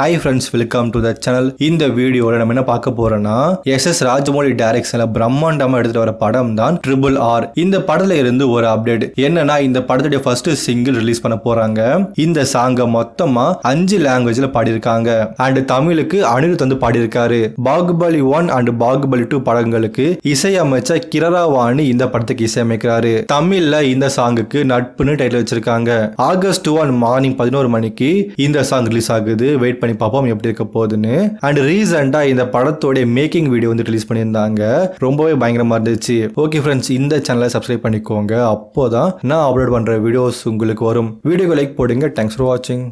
Hi friends welcome to the channel இந்த வீடியோவில் நம்ம என்ன பார்க்க போறோம்னா எஸ் எஸ் ராஜமௌலி டைரக்ஷன்ல பிரம்மாண்டமா எடுத்துட்டு வர படம் தான் ட்ரிபிள் ஆர் இந்த படத்துல இருந்து ஒரு அப்டேட் என்னன்னா இந்த படத்துடைய ஃபர்ஸ்ட் சிங்கிள் ரிலீஸ் பண்ண போறாங்க. இந்த சாங்கை மொத்தமா அஞ்சு லாங்குவேஜ்ல பாடியிருக்காங்க. அண்ட் தமிழுக்கு அனிருத் வந்து பாடியிருக்காரு. Baahubali one and Baahubali two படங்களுக்கு இசையமைச்ச கிரராவாணி இந்த படத்துக்கு இசையமைக்கிறாரு. தமிழ்ல இந்த சாங்குக்கு நட்புன்னு டைட்டில் வச்சிருக்காங்க. ஆகஸ்ட் ஒன் மார்னிங் பதினோரு மணிக்கு இந்த சாங் ரிலீஸ் ஆகுது. வெயிட் பண்ணி பார்ப்போம் எப்படி இருக்க போகுதுன்னு. அண்ட் ரீசெண்டா இந்த படத்தோட மேக்கிங் வீடியோ வந்து ரிலீஸ் பண்ணியிருந்தாங்க. ரொம்பவே பயங்கரமா இருந்துச்சு. ஓகே ஃப்ரெண்ட்ஸ் இந்த சேனலை சப்ஸ்கிரைப் பண்ணிக்கோங்க. அப்போதான் நான் அப்லோட் பண்ற வீடியோஸ் உங்களுக்கு வரும். வீடியோக்கு லைக் போடுங்க. தேங்க்ஸ் ஃபார் வாட்சிங்